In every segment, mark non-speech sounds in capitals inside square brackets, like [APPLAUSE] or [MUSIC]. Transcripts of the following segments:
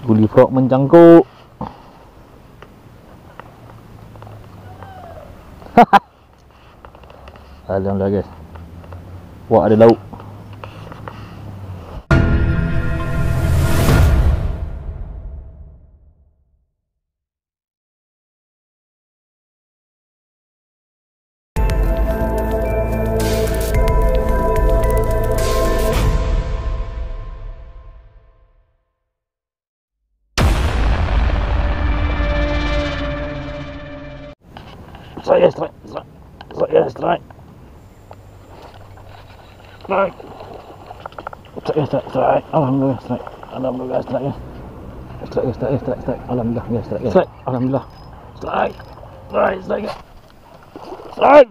Guli frog mencangkuk. Alhamdulillah [LAUGHS] guys. Wah ada lauk. Saya strike, strike. Saya strike. Strike. Strike, strike, strike. Alhamdulillah strike. Alhamdulillah strike ya. Strike, strike, strike, strike. Alhamdulillah ya strike. ya. Strike. Alhamdulillah. Strike. Strike, strike. ya. Strike.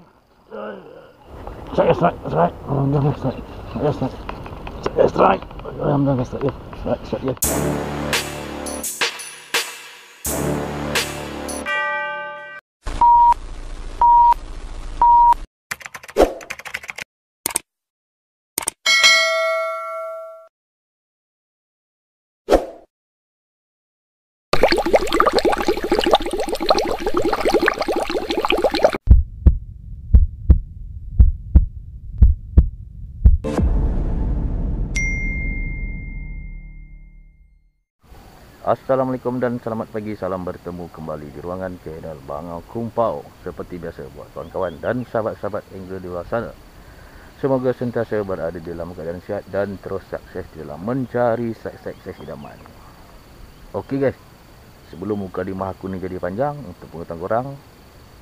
Strike, strike, strike. Alhamdulillah strike. Ya strike. Strike, strike. Alhamdulillah strike ya. Strike, strike ya. Assalamualaikum dan selamat pagi. Salam bertemu kembali di ruangan channel Bangau Kumpau Seperti biasa buat kawan-kawan dan sahabat-sahabat angler di luar sana. Semoga sentiasa berada dalam keadaan sihat dan terus sukses dalam mencari sukses idaman Okey guys. Sebelum muka lima aku ni jadi panjang Untuk pengetahuan korang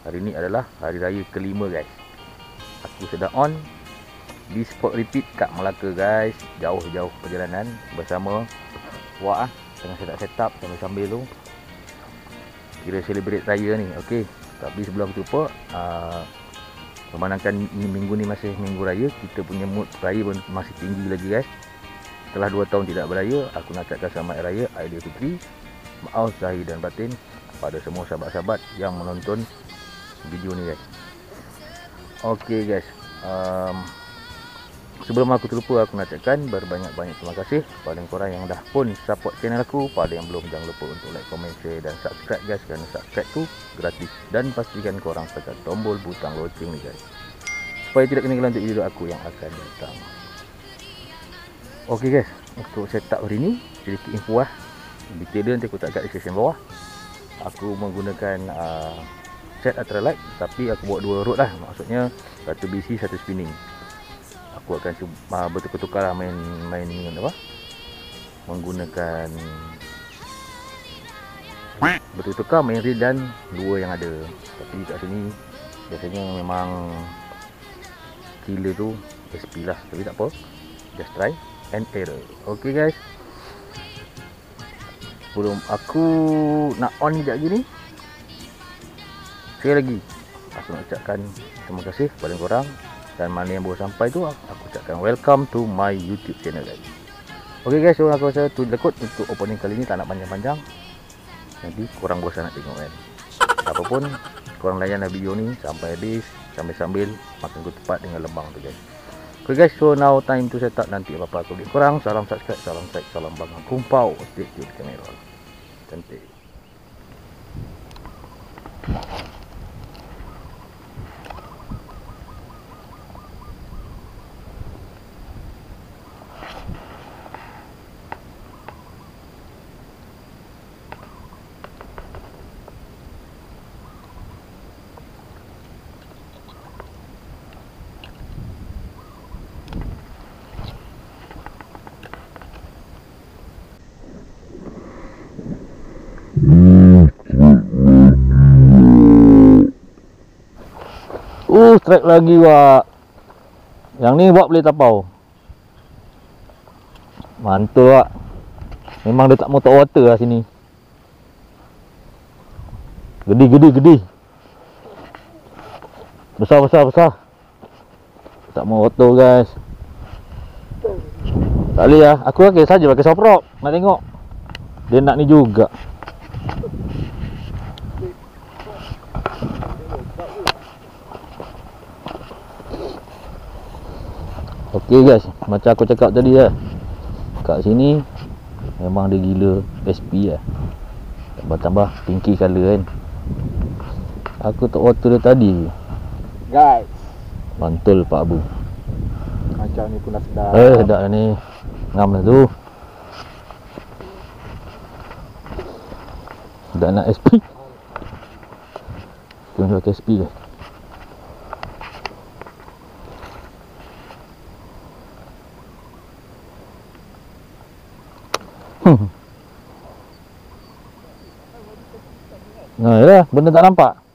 Hari ni adalah hari raya kelima guys. Aku sedang on Di spot repeat kat Melaka guys. Jauh-jauh perjalanan bersama Wak ah Tengah set up set up sambil-sambil tu. Kira celebrate raya ni Okey. Tapi sebelum tu pun uh, Memandangkan minggu ni masih minggu raya Kita punya mood raya pun masih tinggi lagi guys. Setelah 2 tahun tidak beraya Aku nak cakap selamat raya Aidilfitri Maaf zahir dan batin Pada semua sahabat-sahabat yang menonton Video ni guys. Okey guys. Um, Sebelum aku terlupa aku nak cakapkan berbanyak-banyak terima kasih kepada korang yang dah pun support channel aku. Pada yang belum jangan lupa untuk like, komen, share dan subscribe guys kerana subscribe tu gratis dan pastikan korang tekan tombol butang loceng ni guys. Supaya tidak ketinggalan untuk video aku yang akan datang. Okey guys, untuk setup hari ni sedikit info lah. Detail dia nanti aku tak kat description bawah. Aku menggunakan uh, set ultralight tapi aku buat dua rod lah. Maksudnya satu BC, satu spinning aku akan cuba uh, bertukar-tukar lah main main apa? Menggunakan bertukar main reel dan dua yang ada. Tapi kat sini biasanya memang killer tu SP lah. Tapi tak apa. Just try and error. Ok guys. Sebelum aku nak on sekejap lagi ni sekali lagi aku nak ucapkan terima kasih kepada korang dan mana yang baru sampai tu aku ucapkan welcome to my YouTube channel guys. Okay guys, so aku rasa tu lekut untuk opening kali ni tak nak panjang-panjang. Nanti korang bosan nak tengok kan. Apapun korang layan video ni sampai habis sambil-sambil makan ku tepat dengan lembang tu guys. Okay guys, so now time to set up nanti apa-apa aku bagi korang. Salam subscribe, salam like, salam bangang kumpau. Tune kamera. Cantik. Uh, strike lagi wak. Yang ni buat boleh tapau. Mantul wak. Memang dia tak motor water lah sini. Gedi, gedi, gedi. Besar, besar, besar. Tak mau auto guys. Tak boleh lah. Aku pakai saja pakai soprop. Nak tengok. Dia nak ni juga. Okey guys, macam aku cakap tadi lah. Kat sini Memang dia gila SP lah Tambah-tambah pinky colour kan. Aku tak water dia tadi. Guys, Mantul Pak Abu. Macam ni pun dah sedap. Eh sedap dah ni. Ngam dah tu. Dah nak SP Kita pakai SP ke Nah, ya, benda tak nampak.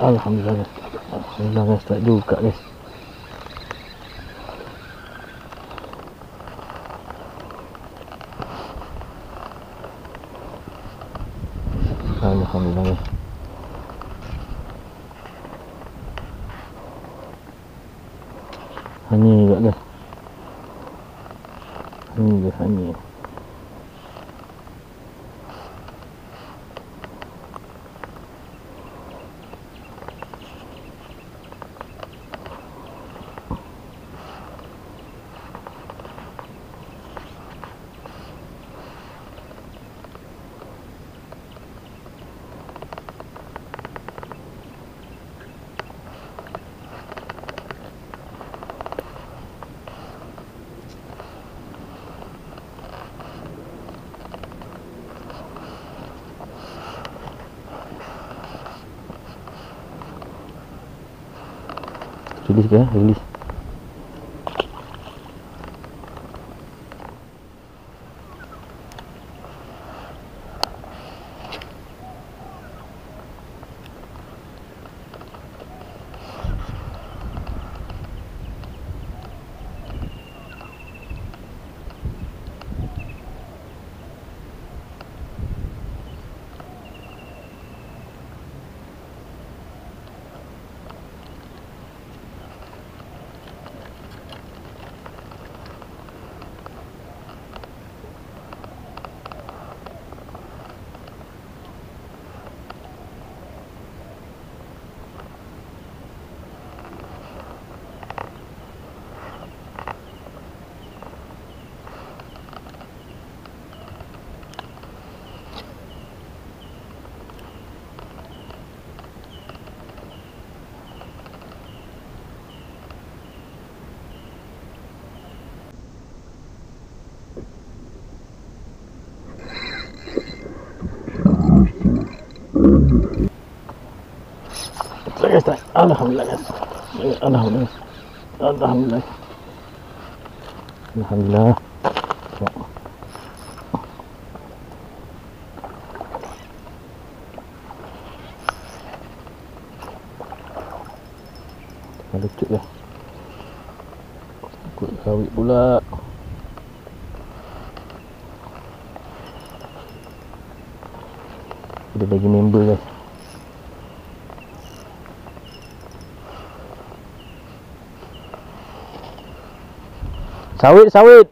Alhamdulillah. Alhamdulillah guys, strike juga guys. Alhamdulillah guys. Honey juga guys. Honey guys, honey. Release ke? Release. Strike, strike. Alhamdulillah guys. Alhamdulillah. Alhamdulillah. Alhamdulillah. Ya. Lucu ya. pula. Dia bagi member guys. Sawit, sawit.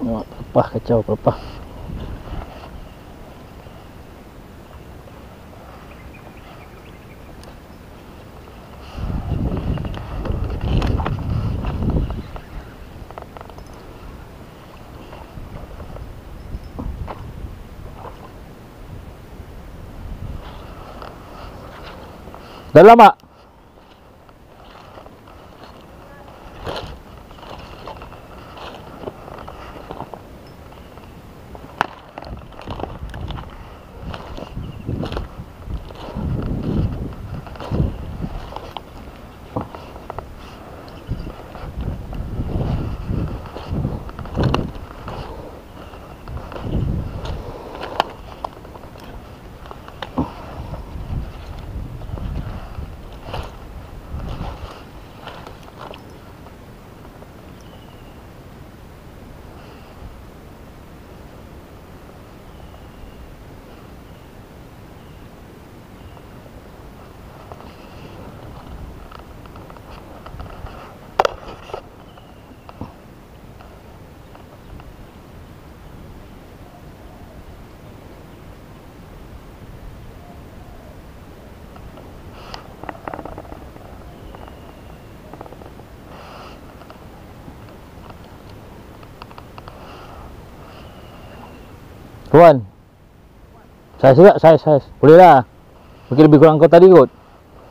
Pelepah kacau pelepah. Dalam tak? Tuan Saiz juga, saiz, saiz Boleh lah Mungkin lebih kurang kau tadi kot.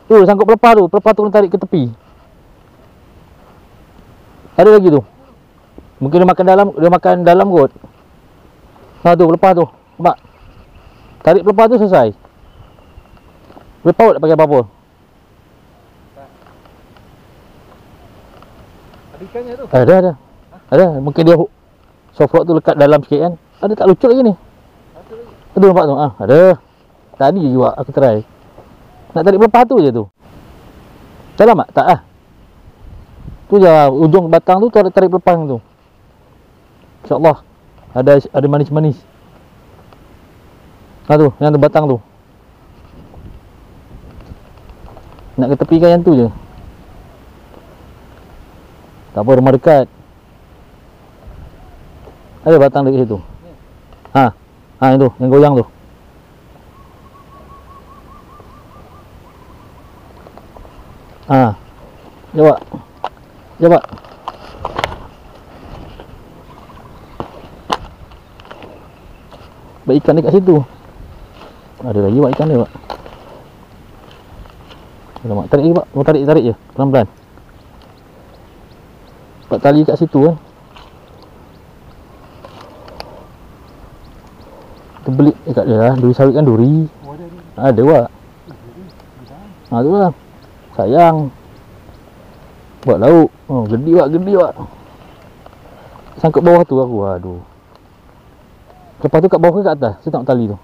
Tu, sangkut pelepah tu. Pelepah tu kena tarik ke tepi. Ada lagi tu? Mungkin dia makan dalam Dia makan dalam kot. Ha tu, pelepah tu. Nampak? Tarik pelepah tu selesai. Boleh paut tak pakai apa-apa? Ada ikannya tu. Ada, ada. Ada, mungkin dia Soft rock tu lekat dalam sikit kan. Ada tak lucut lagi ni Ada nampak tu? Ah, ada. Tadi juga aku try. Nak tarik pelepah tu je tu? Dalam tak? Tak lah Tu je ujung batang tu tarik, tarik pelepah tu? InsyaAllah. Ada ada manis-manis. Ha tu, yang tu batang tu. Nak ke tepikan yang tu je? Tak apa rumah dekat. Ada batang dekat situ. Ha. Ha itu yang goyang tu. Ha. Jawab. Jawab. Baik ikan dekat situ. Ada lagi buat ikan dia, Pak. Alamak, tarik lagi, Pak. Mau tarik, tarik je. Pelan-pelan. Pak tali kat situ kan. Beli dekat dia lah. Duri sawit kan duri. Oh, ada wak. Ha tu lah. Sayang. Buat lauk. Oh, gede wak, gede wak. Sangkut bawah tu aku. Aduh. Lepas tu kat bawah ke kat atas? Saya tengok tali tu.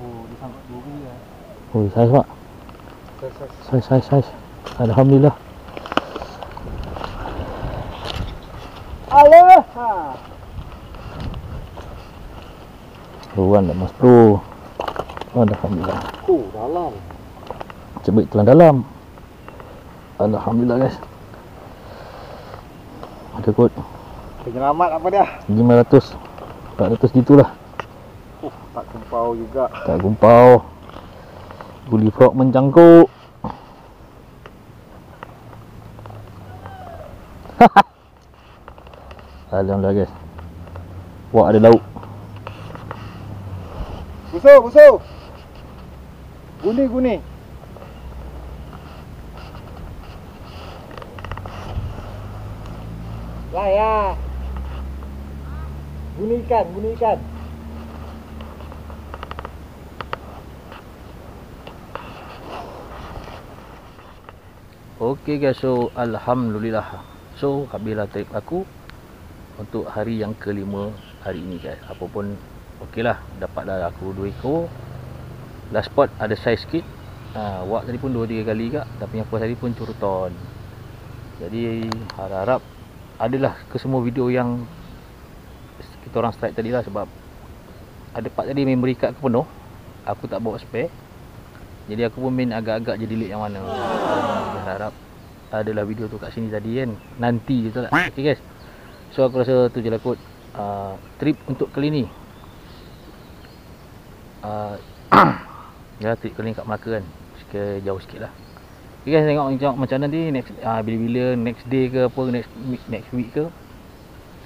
Oh, dia sangkut duri lah. Oh, saiz wak. Saiz. Saiz, saiz, saiz. Alhamdulillah. Alah. Ha. Ruan dah mas bro. Alhamdulillah. Oh, dalam. Cebik tulang dalam. Alhamdulillah guys. Ada kot Penyelamat apa dia? 500 400 gitulah. Oh, tak kempau juga. Tak gumpau. Guli frog mencangkuk. [LAUGHS] Alhamdulillah guys. Wah ada lauk. Busuk, busuk. Guni, guni. Layak. Bunyi ikan, bunyi ikan. Okey guys, so alhamdulillah. So habislah trip aku untuk hari yang kelima hari ini guys. Apa pun okeylah, dapatlah aku dua ekor. Last spot ada saiz sikit. Ha, wak tadi pun 2 3 kali juga, tapi yang first tadi pun curuton. Jadi harap-harap adalah ke semua video yang kita orang strike tadi lah sebab ada part tadi memory card aku penuh. Aku tak bawa spare. Jadi aku pun main agak-agak je delete yang mana. Harap adalah video tu kat sini tadi kan. Nanti je tu lah. Okay guys. So aku rasa tu je lah kot. Uh, trip untuk kali ni. Uh, [COUGHS] ya trip kali kat Melaka kan. Sikit jauh sikit lah. Okay guys tengok, tengok macam nanti next uh, bila-bila next day ke apa next next week ke.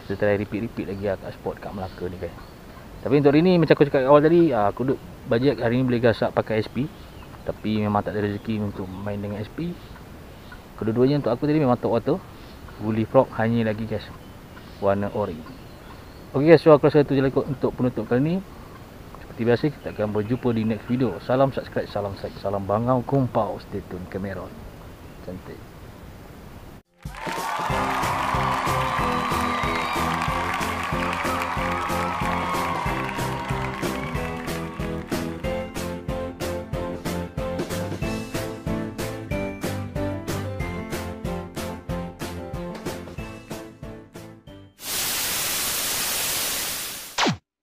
Kita try repeat-repeat lagi lah kat spot kat Melaka ni guys. Tapi untuk hari ni macam aku cakap awal tadi, uh, aku duk bajet hari ni boleh gasak pakai SP tapi memang tak ada rezeki untuk main dengan SP kedua-duanya untuk aku tadi memang top water Woolly Frog hanya lagi guys warna orange ok guys so aku rasa itu je lah untuk penutup kali ni seperti biasa kita akan berjumpa di next video. Salam subscribe salam like salam bangau kumpau. Stay tune kamera. Cantik